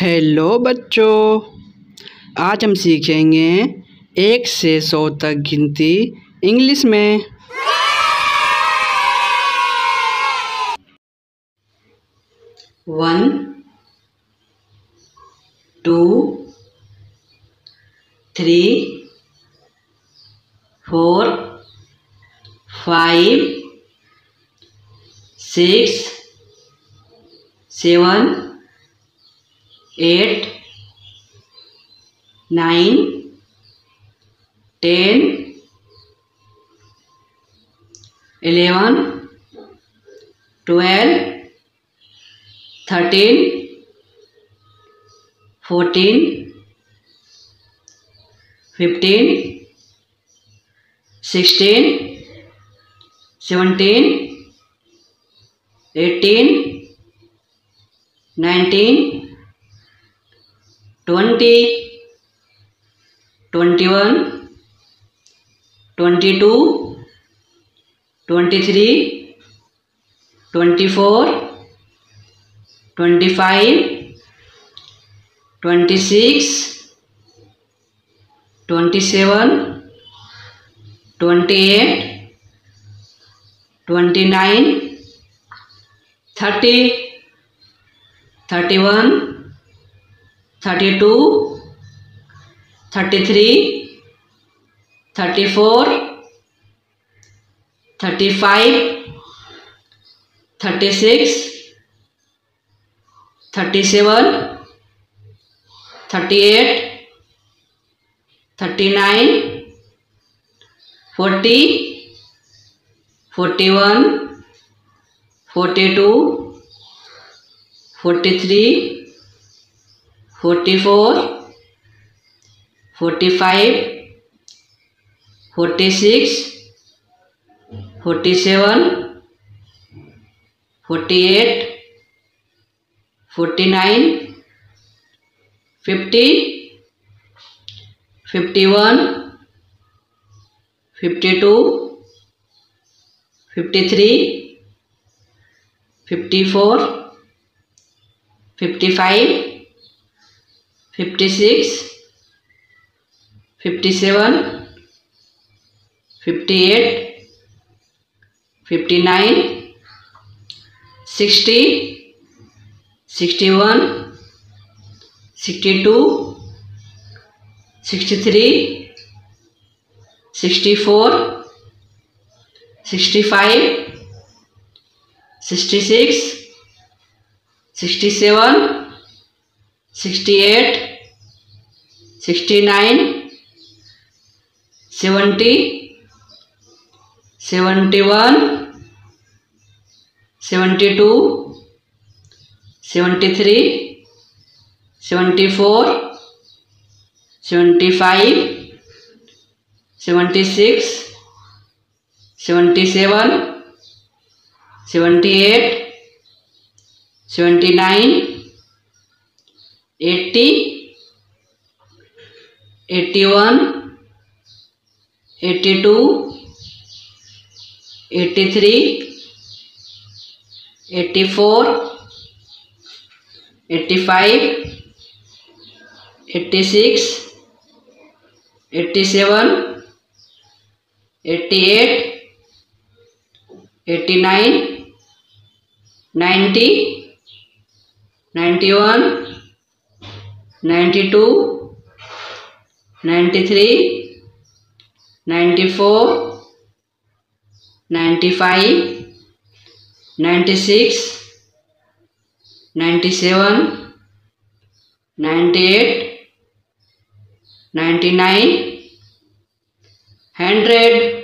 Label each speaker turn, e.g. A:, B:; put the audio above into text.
A: Hello बच्चों। आज हम सीखेंगे एक से सौ तक गिनती इंग्लिश में।
B: One two three four five six seven eight nine ten eleven twelve thirteen fourteen fifteen sixteen seventeen eighteen nineteen twenty twenty one, twenty two, twenty three, twenty four, twenty five, twenty six, twenty seven, twenty eight, twenty nine, thirty thirty one thirty two, thirty three, thirty four, thirty five, thirty six, thirty seven, thirty eight, thirty nine, forty forty one, forty two, forty three forty four, forty five, forty six, forty seven, forty eight, forty nine, fifty fifty one, fifty two, fifty three, fifty four, fifty five fifty six fifty seven fifty eight fifty nine sixty sixty one sixty two sixty three sixty four sixty five sixty six sixty seven sixty eight, sixty nine seventy seventy one seventy two seventy three seventy four seventy five seventy six seventy seven seventy eight seventy nine eighty eighty one eighty two eighty three eighty four eighty five eighty 92, 93, 94, 95, 96, 97, 98, 99, 100,